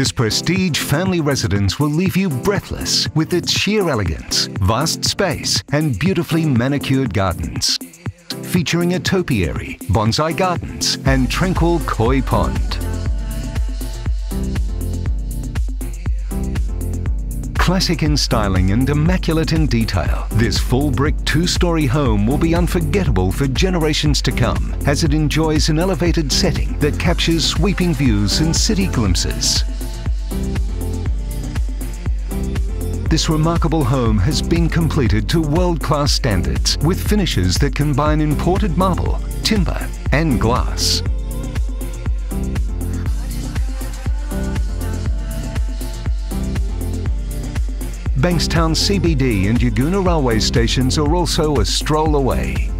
This prestige family residence will leave you breathless with its sheer elegance, vast space, and beautifully manicured gardens. Featuring a topiary, bonsai gardens, and tranquil koi pond. Classic in styling and immaculate in detail, this full brick two-story home will be unforgettable for generations to come as it enjoys an elevated setting that captures sweeping views and city glimpses. This remarkable home has been completed to world-class standards with finishes that combine imported marble, timber and glass. Bankstown CBD and Yagoona railway stations are also a stroll away.